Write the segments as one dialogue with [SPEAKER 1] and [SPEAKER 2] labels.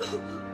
[SPEAKER 1] Oh,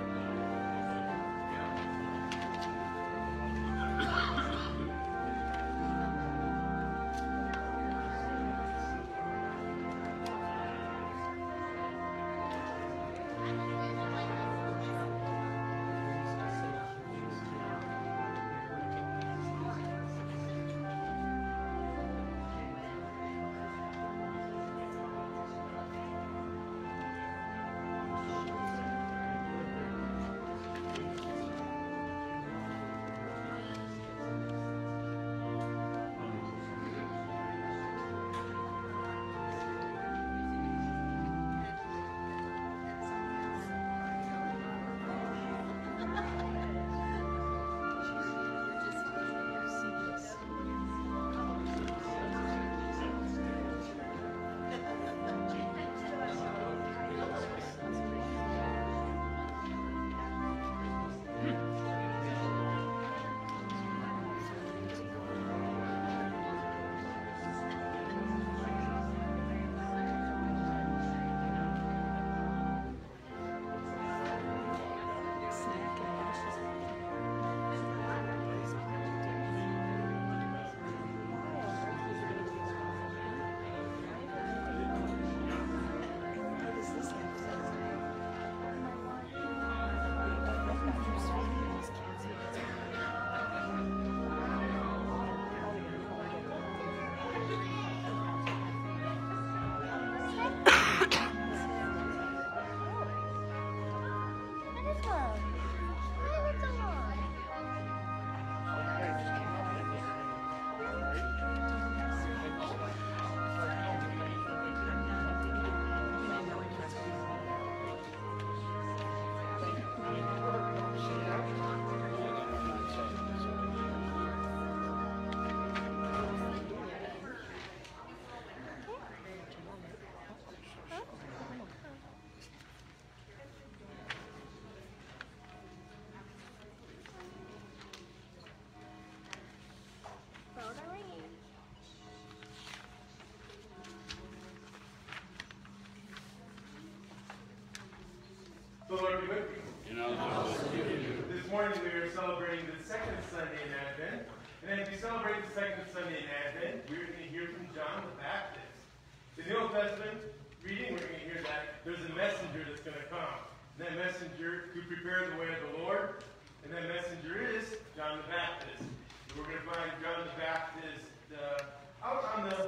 [SPEAKER 1] The Lord be with you. This morning we are celebrating the second Sunday in Advent. And as we celebrate the second Sunday in Advent, we're going to hear from John the Baptist. In the Old Testament reading, we're going to hear that there's a messenger that's going to come. And that messenger to prepare the way of the Lord. And that messenger is John the Baptist. And we're going to find John the Baptist uh, out on the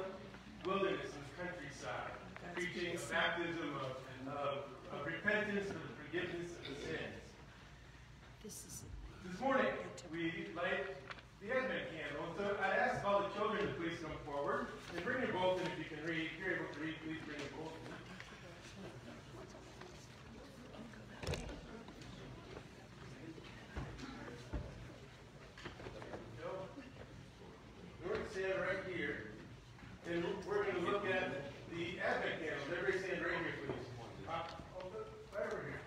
[SPEAKER 1] wilderness in the countryside, preaching a baptism of, of, of repentance for the forgiveness of the sins.
[SPEAKER 2] This is
[SPEAKER 1] This morning, we light the Advent candle. So I ask all the children to please come forward and bring your bulletin if you can read. If you're able to read, please bring your bulletin. So, We're going to stand right here, and we're going to look at the Advent candles. Everybody stand right here, please. Uh, oh, right over here.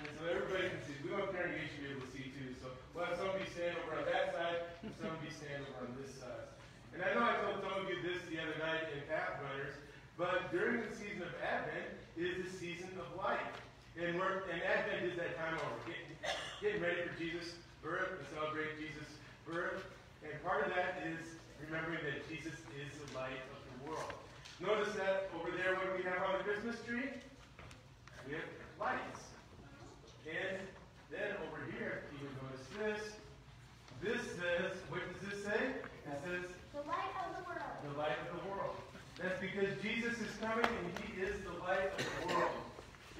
[SPEAKER 1] And so everybody can see. We want congregation to be able to see too. So we'll have somebody stand over on that side and somebody stand over on this side. And I know I told some of you this the other night in Pathrunners, but during the season of Advent is the season of life. And we're and Advent is that time where we're getting, getting ready for Jesus' birth and celebrate Jesus' birth. And part of that is remembering that Jesus is the light of the world. Notice that over there what do we have on the Christmas tree? We have lights. And then over here, you can notice this. This says, what does this say? It says,
[SPEAKER 3] The light of the world.
[SPEAKER 1] the light of the world. That's because Jesus is coming and he is the light of the world.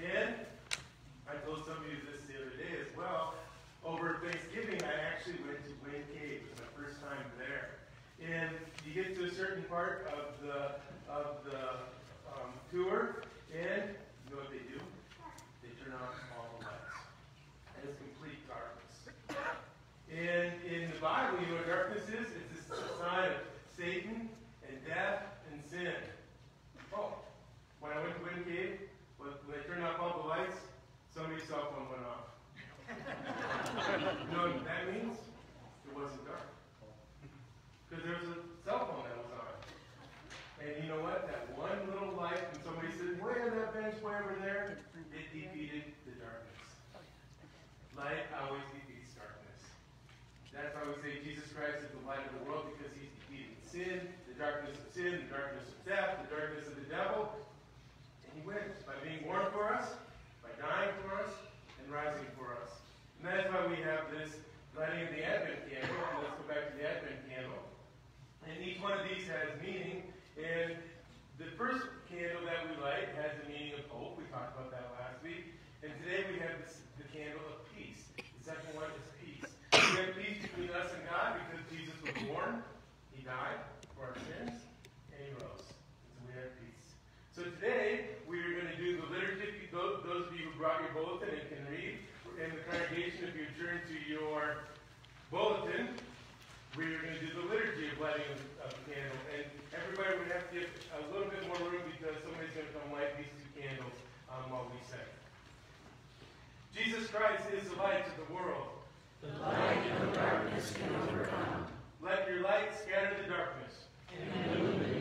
[SPEAKER 1] And I told some of you this the other day as well. Over Thanksgiving, I actually went to Wind Cave. It was my first time there. And you get to a certain part of the of the um, tour, and you know what they do? They turn on all the lights. And it's complete darkness. And in the Bible, you know what darkness is? It's a sign of Satan and death sin. Oh, when I went to Wind Cave, when they turned off all the lights, somebody's cell phone went off. you know what that means? It wasn't dark. Because there was a cell phone that was on. And you know what? That one little light, and somebody said, way on that bench way over there, it defeated the darkness. light always defeats darkness. That's why we say Jesus Christ is the light of the world because he's defeated sin, darkness of sin, the darkness of death, the darkness of the devil. And he wins by being born for us, by dying for us, and rising for us. And that is why we have this lighting of the Advent candle. And let's go back to the Advent candle. And each one of these has meaning. And the first candle that we light has the meaning of hope. We talked about that last week. And today we have this, the candle of peace. The second one is peace. We have peace between us and God because Jesus was born, He died for our sins, and He rose. And so peace. So today we are going to do the liturgy. Those those of you who brought your bulletin and can read, in the congregation, if you turn to your bulletin, we are going to do the liturgy of lighting of, of the candle. And everybody would have to give a little bit more room because somebody's going to come light these two candles um, while we sing. Jesus Christ is the light of the world.
[SPEAKER 2] the light no darkness can overcome.
[SPEAKER 1] Let your light scatter the darkness.
[SPEAKER 2] And illuminate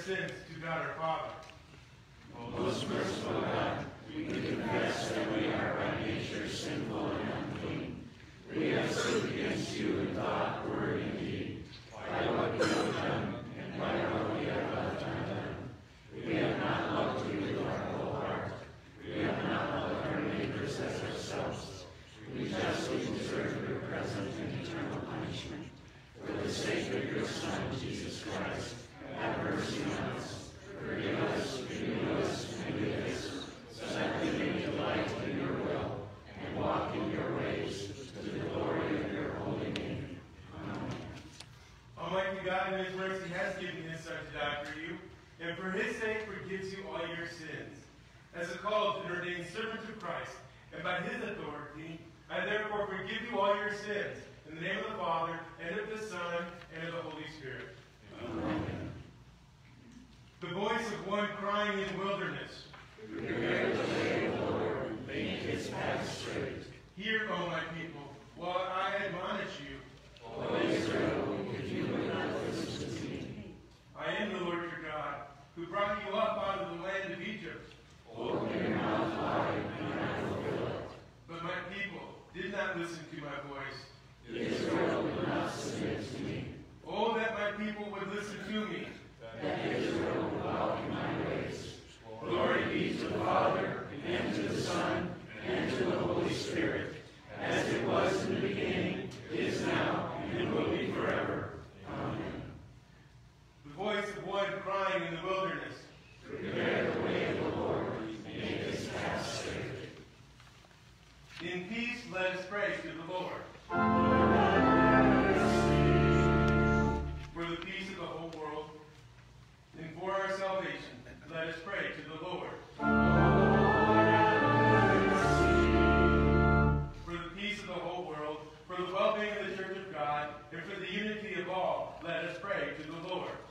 [SPEAKER 2] sins
[SPEAKER 1] to God our Father.
[SPEAKER 2] Most merciful God, we confess that we are by nature sinful and unclean. We have sinned against you in thought, word, and deed, by what we have done and by what we have left undone. We have not loved you with our whole heart. We have not loved our neighbors as ourselves. We justly deserve your present and eternal punishment. For the sake of your Son, Jesus Christ, have mercy on us. Forgive us, renew us, and lead us, so that we may delight in your will and walk in your ways to the glory of your holy name. Amen.
[SPEAKER 1] In his mercy has given his Son to die for you, and for his sake forgives you all your sins. As a called and ordained servant of Christ, and by his authority, I therefore forgive you all your sins, in the name of the Father, and of the Son, and of the Holy Spirit.
[SPEAKER 2] Amen.
[SPEAKER 1] The voice of one crying in the wilderness,
[SPEAKER 2] Prepare the way of the Lord, make his path straight.
[SPEAKER 1] Hear, O my people, while I admonish you.
[SPEAKER 2] O Israel, if you would not listen to me,
[SPEAKER 1] I am the Lord your God, who brought you up out of the land of Egypt.
[SPEAKER 2] open your mouth wide, and I will fill it.
[SPEAKER 1] But my people did not listen to my voice.
[SPEAKER 2] Israel will not submit to me.
[SPEAKER 1] Oh, that my people would listen to me.
[SPEAKER 2] that Israel would walk in my ways. Glory be to the Father, and to the Son, and to the Holy Spirit, as it was in the beginning, is now, and will be forever. Amen.
[SPEAKER 1] Voice of one crying in the wilderness.
[SPEAKER 2] Prepare the way of the Lord, make his path straight.
[SPEAKER 1] In peace, let us pray to the Lord. For the peace of the whole world, and for our salvation, let us pray to the Lord. For the peace of the whole world, for the well-being of the Church of God, and for the unity of all, let us pray to the Lord.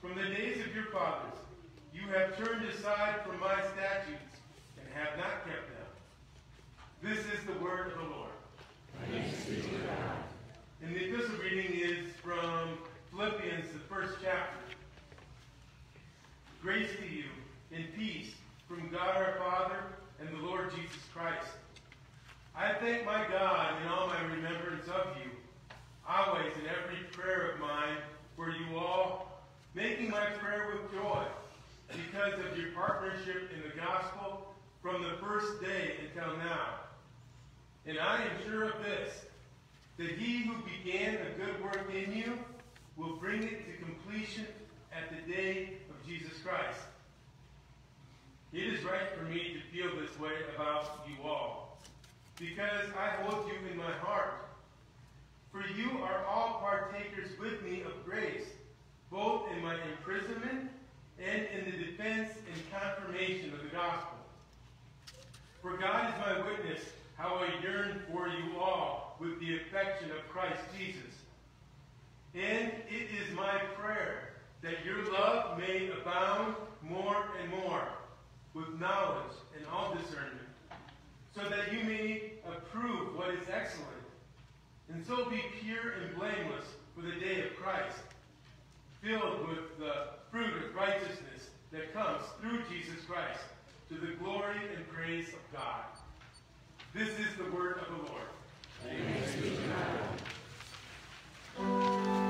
[SPEAKER 1] From the days of your fathers, you have turned aside from my statutes and have not kept them. This is the word of the Lord. And the epistle reading is from Philippians, the first chapter. Grace to you and peace from God our Father and the Lord Jesus Christ. I thank my God in all my remembrance of you, always in every prayer of mine for you all, making my prayer with joy because of your partnership in the gospel from the first day until now. And I am sure of this, that he who began a good work in you will bring it to completion at the day of Jesus Christ. It is right for me to feel this way about you all, because I hold you in my heart. For you are all partakers with me of grace, both in my imprisonment and in the defense and confirmation of the gospel. For God is my witness how I yearn for you all with the affection of Christ Jesus. And it is my prayer that your love may abound more and more with knowledge and all discernment, so that you may approve what is excellent, and so be pure and blameless for the day of Christ, filled with the fruit of righteousness that comes through Jesus Christ, to the glory and praise of God. This is the word of the Lord.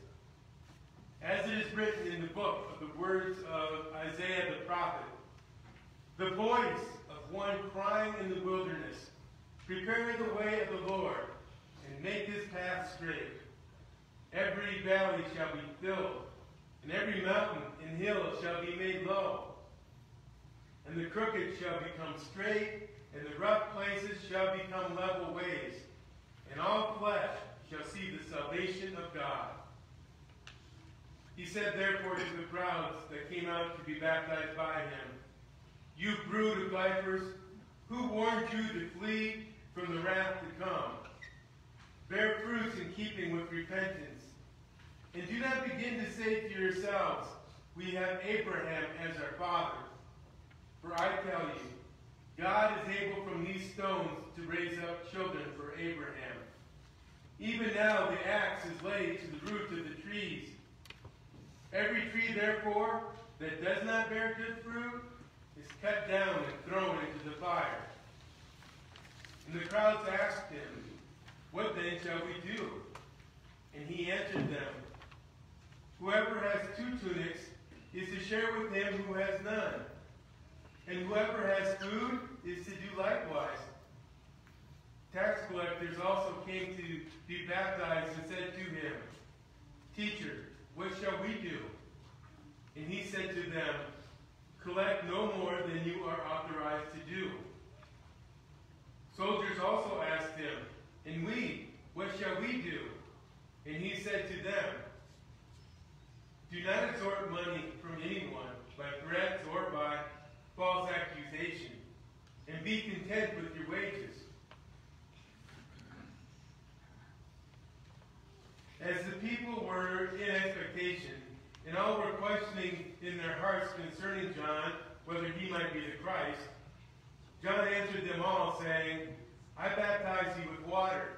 [SPEAKER 2] God.
[SPEAKER 1] Prepare the way of the Lord, and make his path straight. Every valley shall be filled, and every mountain and hill shall be made low. And the crooked shall become straight, and the rough places shall become level ways, and all flesh shall see the salvation of God. He said therefore to the crowds that came out to be baptized by him, You brood of vipers, who warned you to flee from the wrath to come? Bear fruits in keeping with repentance. And do not begin to say to yourselves, We have Abraham as our father. For I tell you, God is able from these stones to raise up children for Abraham. Even now the axe is laid to the root of the trees. Every tree, therefore, that does not bear good fruit is cut down and thrown into the fire. And the crowds asked him, What then shall we do? And he answered them, Whoever has two tunics is to share with him who has none. And whoever has food is to do likewise. Tax collectors also came to be baptized and said to him, Teacher, what shall we do? And he said to them, Collect no more than you are authorized to do. Soldiers also asked him, And we, what shall we do? And he said to them, Do not extort money from anyone by threats or by false accusation, and be content with your wages. As the people were in expectation, and all were questioning in their hearts concerning John whether he might be the Christ, John answered them all, saying, I baptize you with water,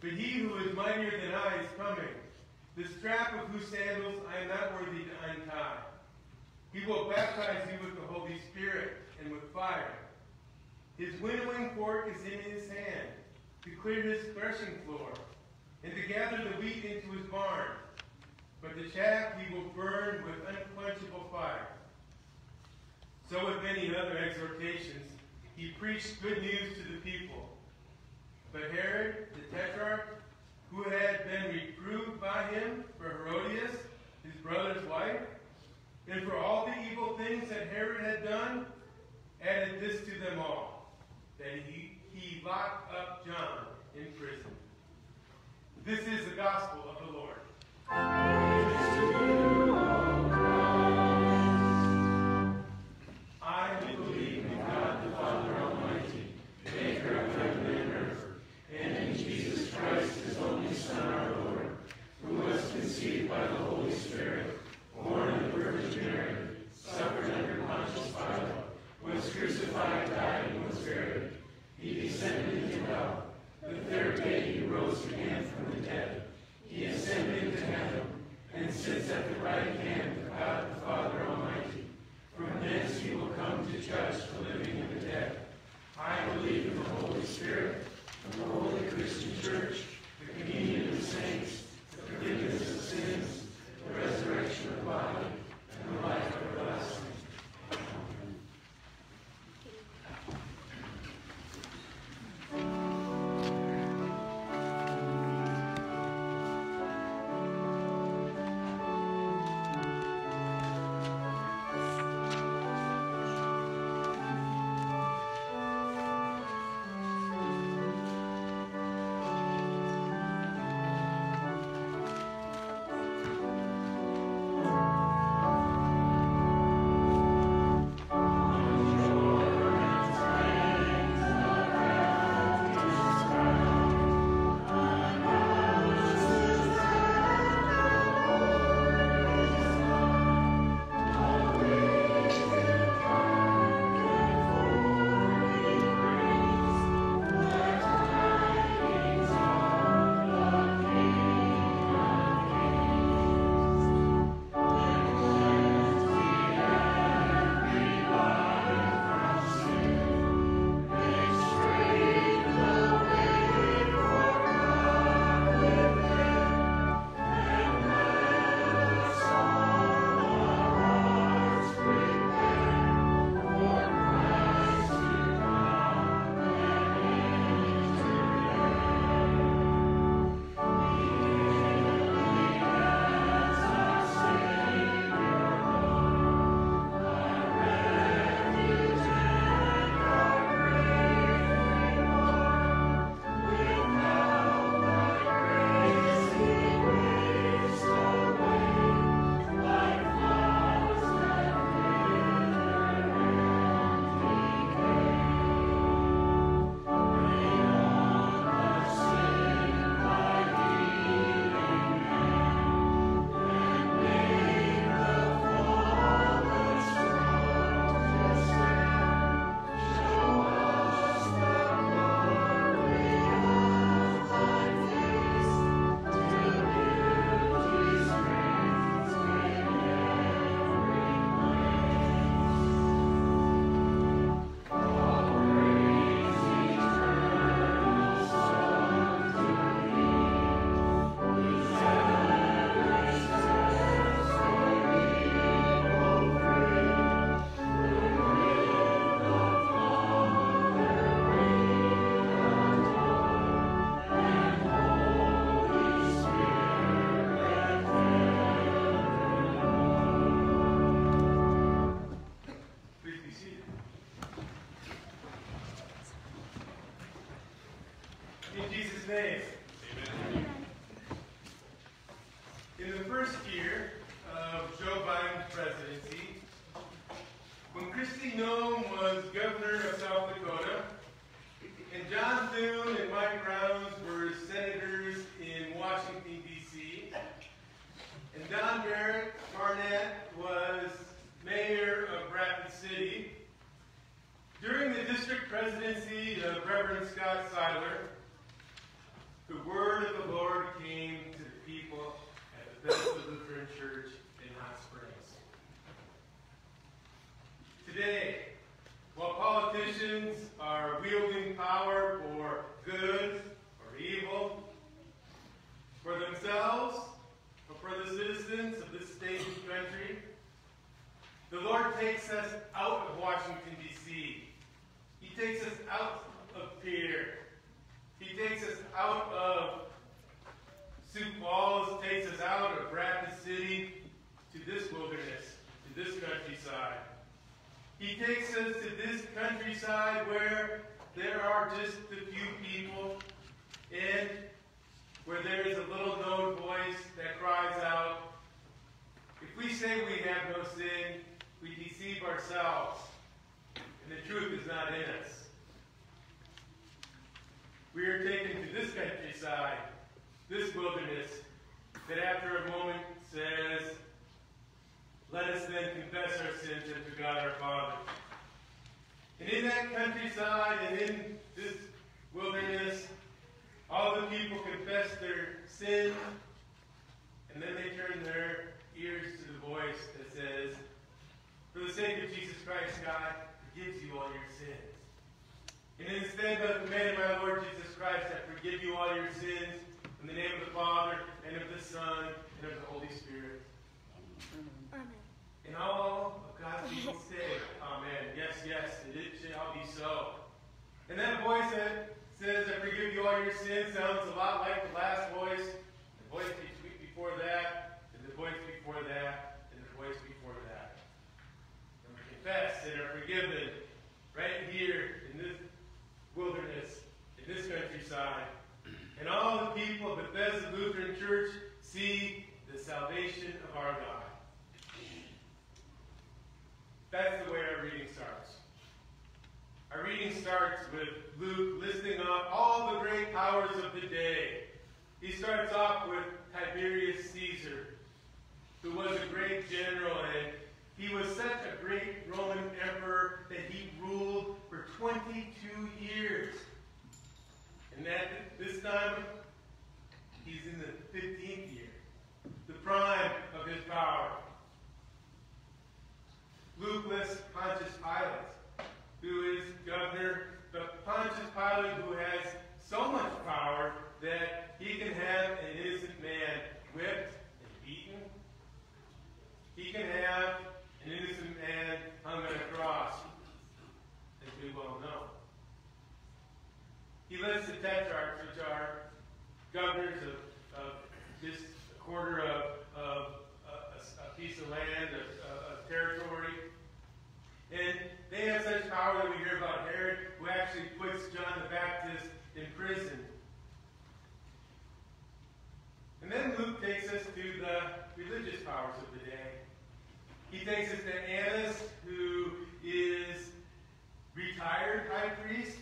[SPEAKER 1] but he who is mightier than I is coming, the strap of whose sandals I am not worthy to untie. He will baptize you with the Holy Spirit and with fire. His winnowing fork is in his hand to clear his threshing floor and to gather the wheat into his barn. But the chaff he will burn with unquenchable fire. So with many other exhortations, he preached good news to the people. But Herod, the tetrarch, who had been reproved by him for Herodias, his brother's wife, and for all the evil things that Herod had done, added this to them all, that he, he locked up John in prison. This is the gospel of at the right? hand sins unto God our Father. And in that countryside and in this wilderness, all the people confess their sin, and then they turn their ears to the voice that says, For the sake of Jesus Christ, God forgives you all your sins. And instead of commanding my Lord Jesus Christ, I forgive you all your sins in the name of the Father, and of the Son, and of the Holy Spirit. And all of God's people say, Amen. Yes, yes, it shall be so. And that voice that says, I forgive you all your sins, sounds a lot like the last voice, the voice before that, and the voice before that, and the voice before that. And we confess and are forgiven right here in this wilderness, in this countryside. And all the people of Bethesda Lutheran Church see the salvation of our God. That's the way our reading starts. Our reading starts with Luke listing off all the great powers of the day. He starts off with Tiberius Caesar, who was a great general, and he was such a great Roman emperor that he ruled for 22 years. And at this time, he's in the 15th year, the prime of his power. Lists Pontius Pilate, who is governor, but Pontius Pilate who has so much power that he can have an innocent man whipped and beaten. He can have an innocent man hung on a cross, as we well know. He lists the tetrarchs, which are governors of, of just a quarter of, of a, a piece of land, of, of territory. And they have such power that we hear about Herod, who actually puts John the Baptist in prison. And then Luke takes us to the religious powers of the day. He takes us to Annas, who is retired high priest,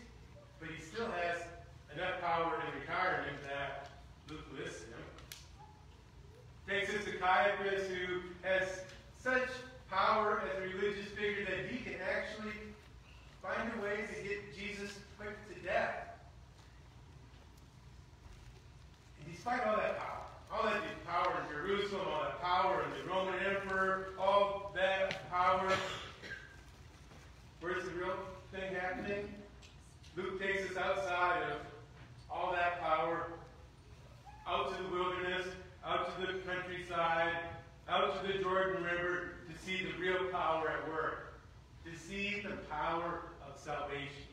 [SPEAKER 1] but he still has enough power in retirement that Luke lists him. Takes us to Caiaphas, who has such power as a religious figure that he can actually find a way to get Jesus put to death. And despite all that power, all that power in Jerusalem, all that power in the Roman emperor, all that power, where's the real thing happening? Luke takes us outside of all that power, out to the wilderness, out to the countryside, out to the Jordan River see the real power at work, to see the power of salvation.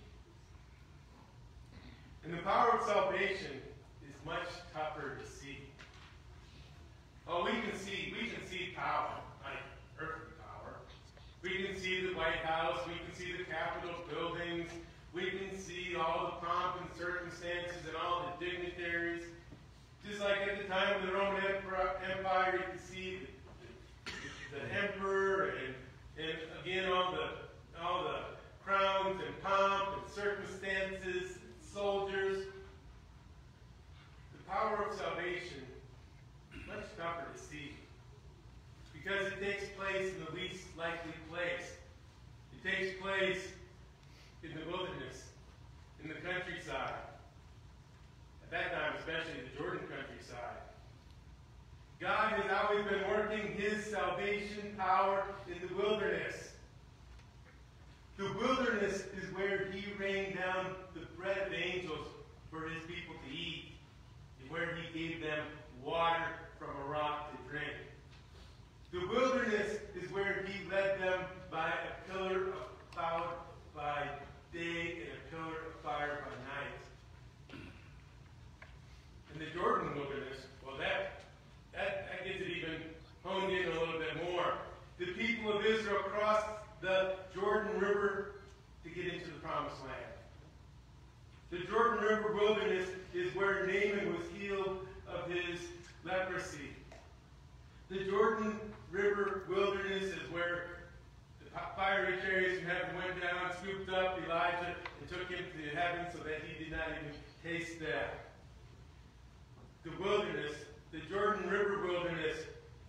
[SPEAKER 1] And the power of salvation is much tougher to see. Oh, we can see, we can see power, like earthly power. We can see the White House, we can see the Capitol buildings, we can see all the pomp and circumstances and all the dignitaries. Just like at the time of the Roman Empire, you can see the, the, emperor and, and again all the all the crowns and pomp and circumstances, and soldiers. The power of salvation, much tougher to see. Because it takes place in the least likely place. It takes place in the wilderness, in the countryside. At that time, especially. God has always been working his salvation power in the wilderness. The wilderness is where he rained down the bread of angels for his people to eat, and where he gave them water from a rock to drink. The wilderness is where he led them by a pillar of cloud by day and a pillar of fire by night. In the Jordan wilderness, well, that, that, that gets it even honed in a little bit more. The people of Israel crossed the Jordan River to get into the promised land. The Jordan River wilderness is where Naaman was healed of his leprosy. The Jordan River wilderness is where the fiery chariots from heaven went down, scooped up Elijah, and took him to heaven so that he did not even taste death. The wilderness, the Jordan River wilderness,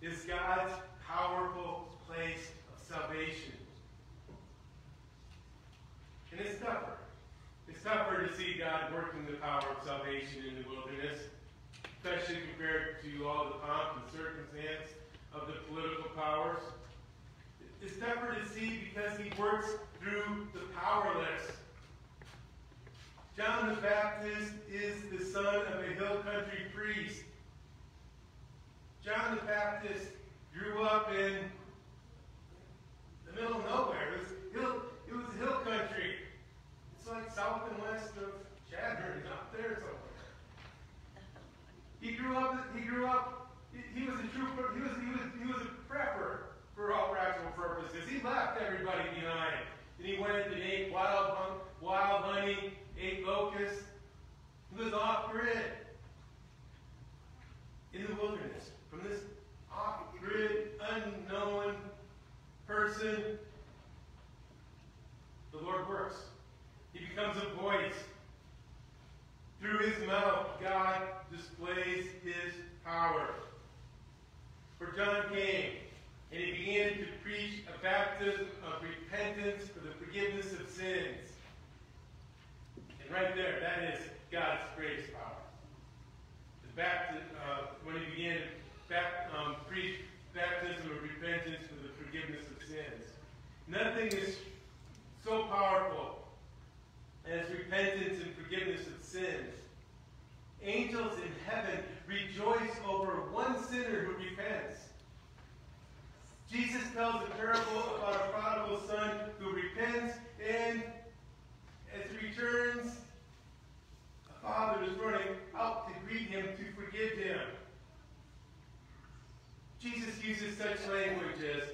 [SPEAKER 1] is God's powerful place of salvation. And it's tougher. It's tougher to see God working the power of salvation in the wilderness, especially compared to all the pomp and circumstance of the political powers. It's tougher to see because he works through the powerless. John the Baptist is the son of a hill country priest. John the Baptist grew up in the middle of nowhere. It was hill, it was hill country. It's like south and west of Chadron, up there somewhere. He grew up. He grew up. He, he was a trooper. He was. He was. He was a prepper for all practical purposes. He left everybody behind, and he went and ate wild, wild honey, ate locusts. He was off grid in the wilderness from this off grid, unknown person. The Lord works. He becomes a voice. Through his mouth, God displays his power. For John came, and he began to preach a baptism of repentance for the forgiveness of sins. And right there, that is God's greatest power. The baptism, uh, when he began to bap, um, preach baptism of repentance for the forgiveness of sins. Nothing is so powerful as repentance and forgiveness of sins. Angels in heaven rejoice over one sinner who repents. Jesus tells a parable about a prodigal son who repents, and as he returns, a father is running out to greet him, to forgive him. Jesus uses such language as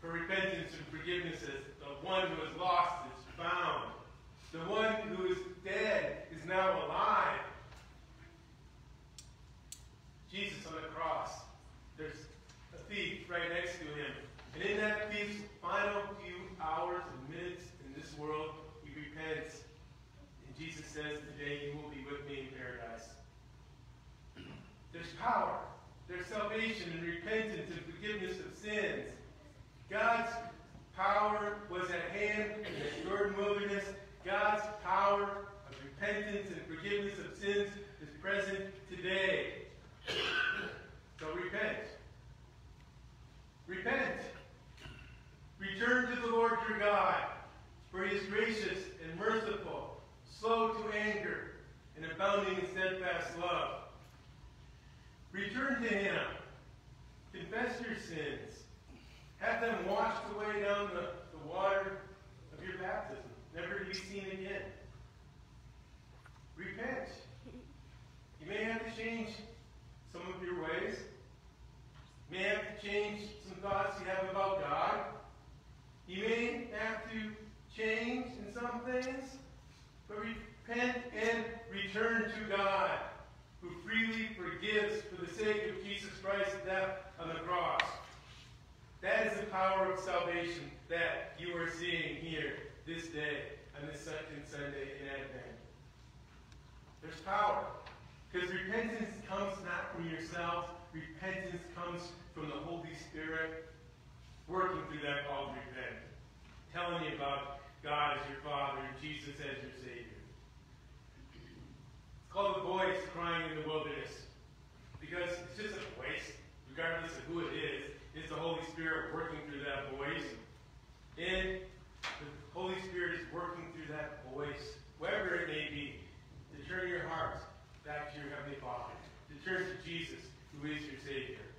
[SPEAKER 1] for repentance and forgiveness as the one who is lost is found. The one who is dead is now alive. Jesus on the cross. There's a thief right next to him. And in that thief's final few hours and minutes in this world, he repents. And Jesus says, Today you will be with me in paradise. There's power. There's salvation and repentance and forgiveness of sins. God's power was at hand in the Jordan wilderness. God's power of repentance and forgiveness of sins is present today. So repent. Repent. Return to the Lord your God, for he is gracious and merciful, slow to anger, and abounding in steadfast love. Return to him. Confess your sins. Have them washed away down the, the water of your baptism, never to be seen again. Repent. You may have to change some of your ways. You may have to change some thoughts you have about God. You may have to change in some things. But repent and return to God, who freely forgives for the sake of Jesus Christ's death on the cross. That is the power of salvation that you are seeing here this day on this second Sunday in Advent. There's power. Because repentance comes not from yourselves, repentance comes from the Holy Spirit working through that call to repent. Telling you about God as your Father and Jesus as your Savior. Called a voice crying in the wilderness. Because it's just a voice, regardless of who it is. It's the Holy Spirit working through that voice. And the Holy Spirit is working through that voice, wherever it may be, to turn your hearts back to your Heavenly Father, to turn to Jesus, who is your Savior.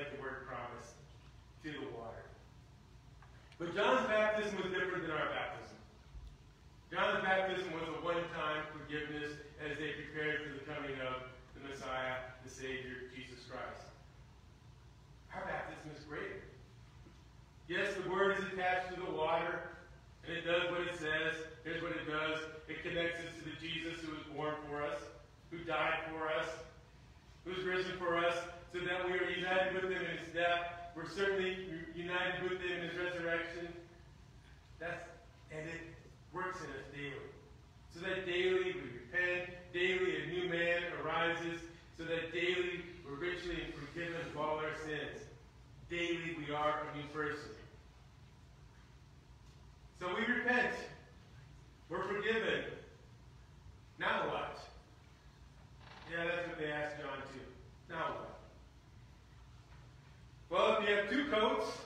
[SPEAKER 1] Like the word promised to the water. But John's baptism was different than our baptism. John's baptism was a one-time forgiveness as they prepared for the coming of the Messiah, the Savior, Jesus Christ. Our baptism is greater. Yes, the word is attached to the water, and it does what it says. Here's what it does. It connects us to the Jesus who was born for us, who died for us, who's risen for us, so that we are united with him in his death. We're certainly united with him in his resurrection. That's and it works in us daily. So that daily we repent, daily a new man arises, so that daily we're richly forgiven of all our sins. Daily we are a new person. So we repent. We're forgiven. Now what? Yeah, that's what they asked John too. Now what? Well, if you have two coats,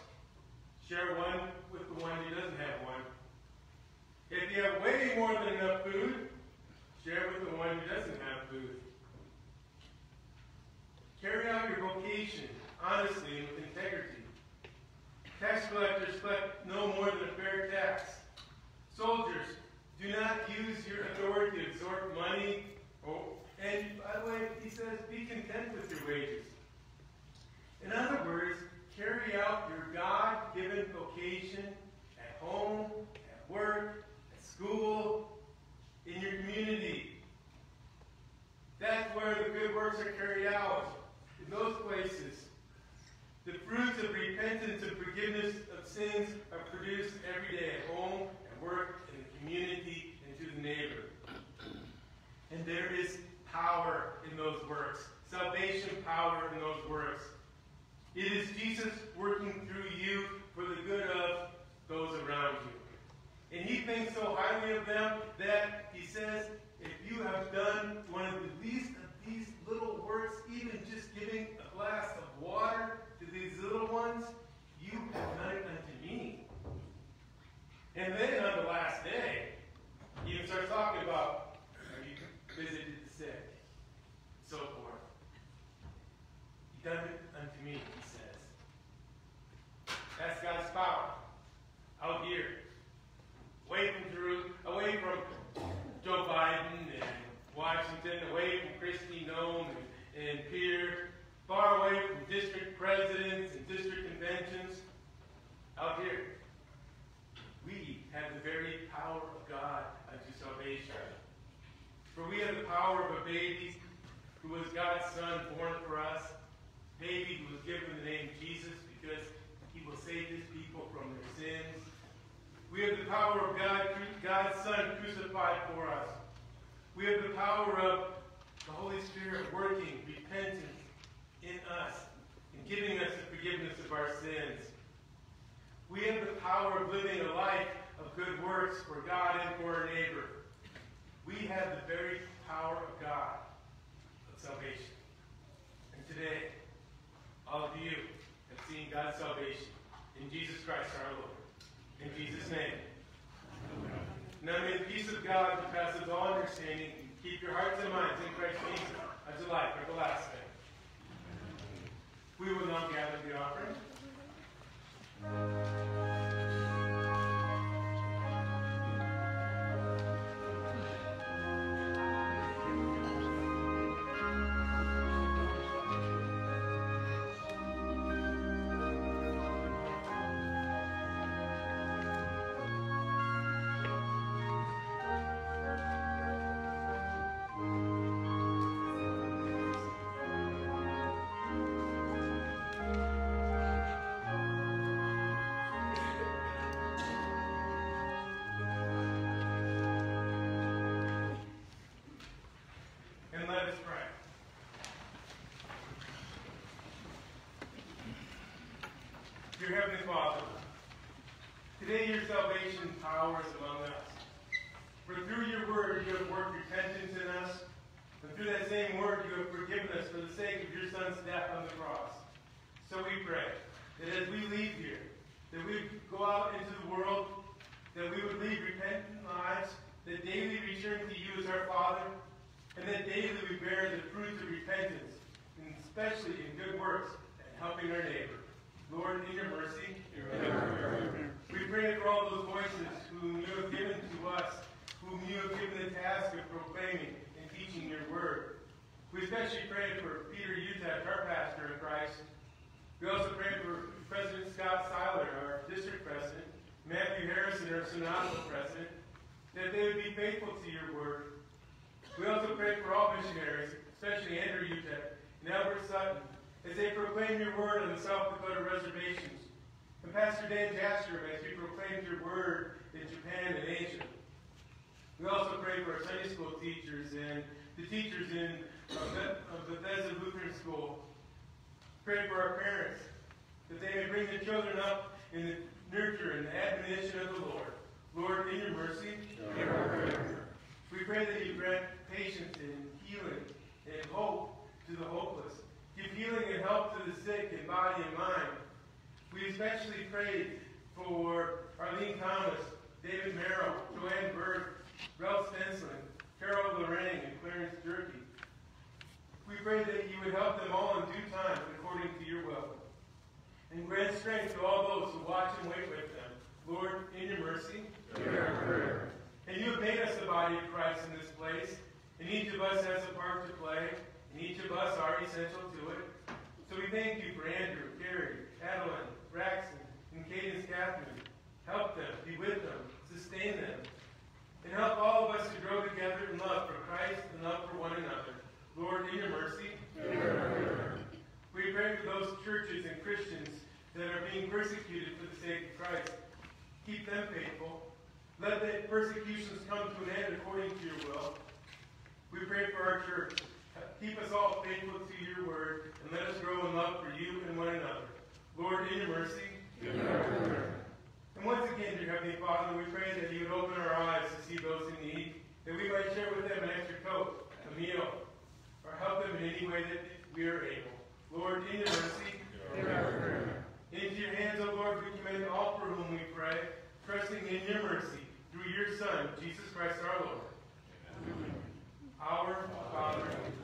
[SPEAKER 1] share one with the one who doesn't have one. If you have way more than enough food, share with the one who doesn't have food. Carry out your vocation honestly and with integrity. Tax collectors collect no more than a fair tax. Soldiers, do not use your authority to extort money. Oh, and by the way, he says, be content with your wages. In other words, carry out your God-given vocation at home, at work, at school, in your community. That's where the good works are carried out, in those places. The fruits of repentance and forgiveness of sins are produced every day at home, at work, in the community, and to the neighbor. And there is power in those works, salvation power in those works. It is Jesus working through you for the good of those around you. And he thinks so highly of them that he says, if you have done one of the least of these little works, even just giving a glass of water to these little ones, you have done it unto me. And then on the last day, he even starts talking about, have you visited the sick? So forth. He done it unto me, he says. That's God's power. Out here. Away from Jerusalem, away from Joe Biden and Washington, away from Kristi Noem and, and Pierre, far away from district presidents and district conventions. Out here. We have the very power of God unto salvation. For we have the power of a baby who was God's son born for us, baby who was given the name Jesus because he will save his people from their sins. We have the power of God, God's Son crucified for us. We have the power of the Holy Spirit working repentance in us and giving us the forgiveness of our sins. We have the power of living a life of good works for God and for our neighbor. We have the very power of God of salvation. And today, all of you have seen God's salvation in Jesus Christ our Lord. In Jesus' name. Now may the peace of God, which passes all understanding, keep your hearts and minds in Christ Jesus unto life everlasting. We will now gather the offering. Dear Heavenly Father, today your salvation power is among us. For through your word you have worked repentance in us, and through that same word you have forgiven us for the sake of your Son's death on the cross. So we pray that as we leave here, that we go out into the world, that we would lead repentant lives, that daily return to you as our Father, and that daily we bear the fruits of repentance, and especially in good works and helping our neighbor. Lord, in your mercy, we pray for all those voices whom you have given to us, whom you have given the task of proclaiming and teaching your word. We especially pray for Peter Utah, our pastor in Christ. We also pray for President Scott Sailer, our district president, Matthew Harrison, our synodal president, that they would be faithful to your word. We also pray for all missionaries, especially Andrew Utah and Albert Sutton, as they proclaim your word on the South Dakota reservations. And Pastor Dan Jastrup, as he proclaims your word in Japan and Asia. We also pray for our Sunday school teachers and the teachers in of Bethesda Lutheran School. Pray for our parents, that they may bring their children up in the nurture and admonition of the Lord. Lord, in your mercy, hear our prayer. We pray that you grant patience and healing and hope to the hopeless. Give healing and help to the sick in body and mind. We especially pray for Arlene Thomas, David Merrill, Joanne Burke, Ralph Stensling, Carol Lorraine, and Clarence Durkee. We pray that you would help them all in due time according to your will. And grant strength to all those who watch and wait with them. Lord, in your mercy, hear our prayer. And you have made us the body of Christ in this place, and each of us has a part to play, and each of us are essential to it. So we thank you for Andrew, Carrie, Adeline, Braxton, and Cadence Catherine. Help them, be with them, sustain them, and help all of us to grow together in love for Christ and love for one another. Lord, in your mercy, we pray for those churches and Christians that are being persecuted for the sake of Christ. Keep them faithful. Let the persecutions come to an end according to your will. We pray for our church. Keep us all faithful to your word, and let us grow in love for you and one another. Lord, in your mercy, Amen. And once again, dear Heavenly Father, we pray that you would open our eyes to see those in need, that we might share with them an extra coat, a meal, or help them in any way that we are able. Lord, in your mercy, give Into your hands, O Lord, we commend all for whom we pray, trusting in your mercy, through your Son, Jesus Christ our Lord. Amen. Our Father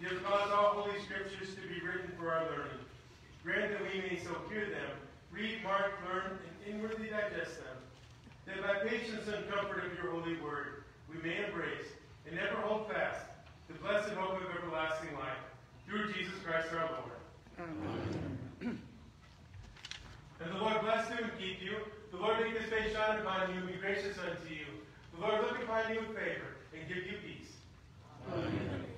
[SPEAKER 1] you have caused all holy scriptures to be written for our learning. Grant that we may so hear them, read, mark, learn, and inwardly digest them, that by patience and comfort of your holy word we may embrace and ever hold fast the blessed hope of everlasting life, through Jesus Christ our Lord. And the Lord bless you and keep you. The Lord make his face shine upon you and be gracious unto you. The Lord look upon you with favor and give you peace. Good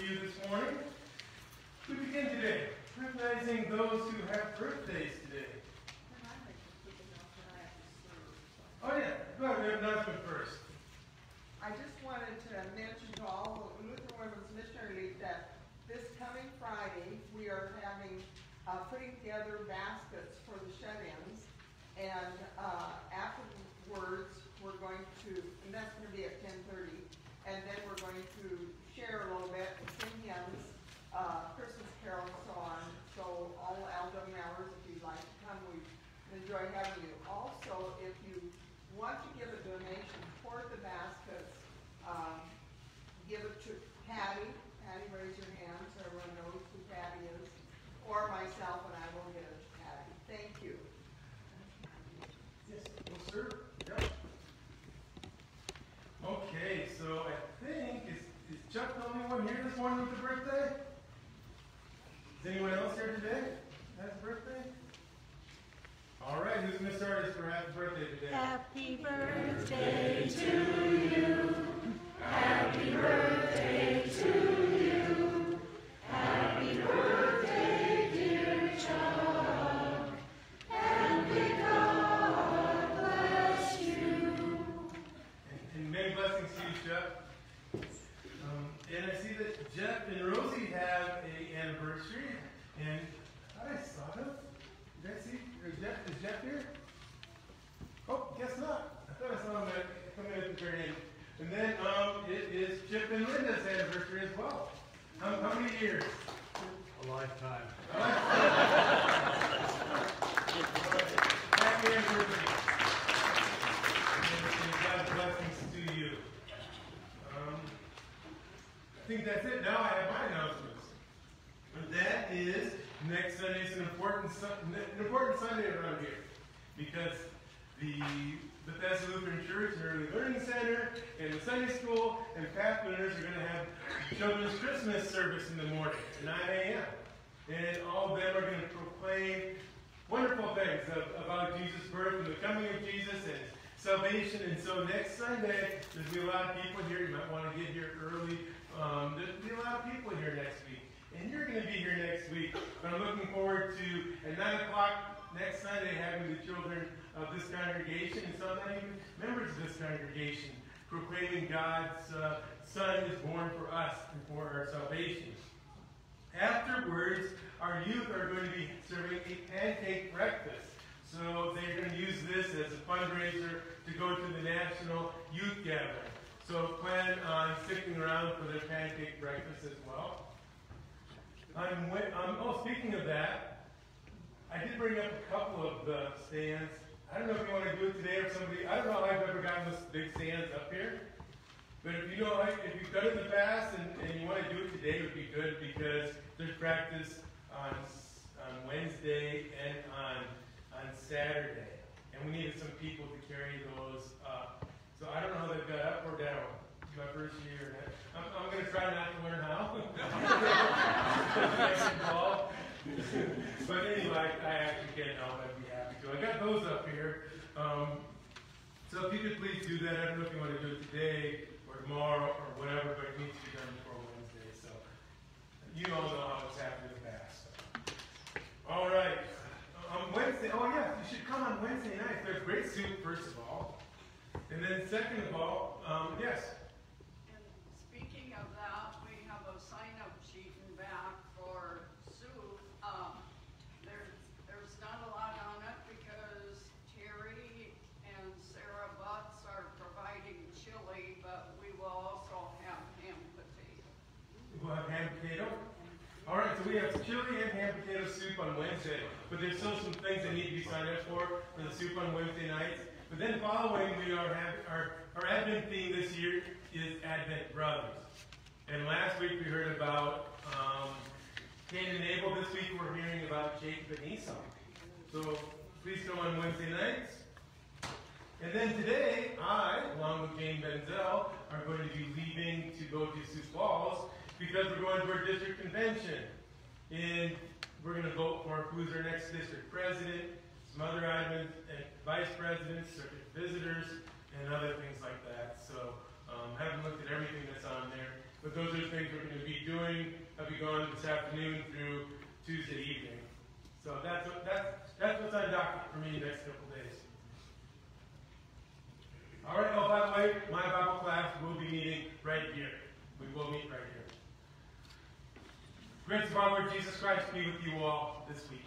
[SPEAKER 1] with you this morning. We begin today recognizing those who have birthdays today. Oh yeah, go ahead, we have announcement first.
[SPEAKER 4] I just wanted to mention to all the Lutheran Women's Missionary League that this coming Friday, we are having, uh, putting together baskets for the shut-ins. And, uh, afterwards, we're going to, and that's gonna be at ten thirty, and then we're going to share a little bit and sing hymns, uh, Christmas carols and so on. So all LWMers, if you'd like to come, we enjoy having you. Also, if you want to give a donation toward the baskets, um, give it to Patty. Patty, raise your hand so everyone knows who Patty is, or myself, and I will give it to Patty. Thank you.
[SPEAKER 1] Yes, well, sir. Yep. Okay, so I think, is, is Chuck the only one here this morning with a birthday? Is anyone else here today? Happy birthday? All right, who's Miss Artist for happy birthday today?
[SPEAKER 3] Happy birthday to
[SPEAKER 1] as well. How, how many years?
[SPEAKER 5] A lifetime.
[SPEAKER 1] Happy anniversary. And, God's blessings to you. Um, I think that's it. Now I have my announcements. And that is next Sunday is an important an important Sunday around here because the Bethesda Lutheran Church and Early Learning Center and the Sunday School and Pathfinders are going to have children's Christmas service in the morning 9 a.m. And all of them are going to proclaim wonderful things of, about Jesus' birth and the coming of Jesus and salvation. And so next Sunday, there's going to be a lot of people here. You might want to get here early. Um, there's going to be a lot of people here next week. And you're going to be here next week. But I'm looking forward to, at 9 o'clock next Sunday, having the children of this congregation, and some not even members of this congregation, proclaiming God's uh, Son is born for us and for our salvation. Afterwards, our youth are going to be serving a pancake breakfast. So they're going to use this as a fundraiser to go to the National Youth Gathering. So plan on sticking around for their pancake breakfast as well. I'm, oh, speaking of that, I did bring up a couple of the stands. I don't know if you want to do it today or somebody, I don't know if I've ever gotten those big stands up here. But if you know, like, if you've done it in the past and, and you want to do it today, it would be good because there's practice on, on Wednesday and on, on Saturday. And we needed some people to carry those up. So I don't know how they've got up or down. My first year. I'm, I'm going to try not to learn how. but anyway, I actually can't help. I'd be happy to. I those up here. Um, so if you could please do that, I don't know if you want to do it today or tomorrow or whatever, but it needs to be done before Wednesday. So you all know how it's happened in the past. All right. On Wednesday, oh yeah, you should come on Wednesday night. There's great soup, first of all. And then second of all, um, yes.
[SPEAKER 6] And speaking of that, we have a sign-up sheet in back for Sue. Um, there's, there's not a lot on it because Terry and Sarah Butts are providing chili, but we will also have ham potato.
[SPEAKER 1] We'll have ham potato. All right, so we have chili and ham potato soup on Wednesday, but there's still some things that need to be signed up for for the soup on Wednesday nights. But then following, we are our our Advent theme this year is Advent Brothers. And last week we heard about um, Cain and Abel. This week we're hearing about Jacob and Esau. So please come on Wednesday nights. And then today, I, along with Jane Benzel, are going to be leaving to go to Sioux Falls because we're going to our district convention. And we're going to vote for who's our next district president, some other items, and vice presidents, circuit visitors, and other things like that. So um, haven't looked at everything that's on there. But those are the things we're going to be doing. I'll be gone this afternoon through Tuesday evening. So that's, what, that's, that's what's on docket for me the next couple days. All right, oh, by the way, my Bible class will be meeting right here. We will meet right here. Grace of our Lord Jesus Christ be with you all this week.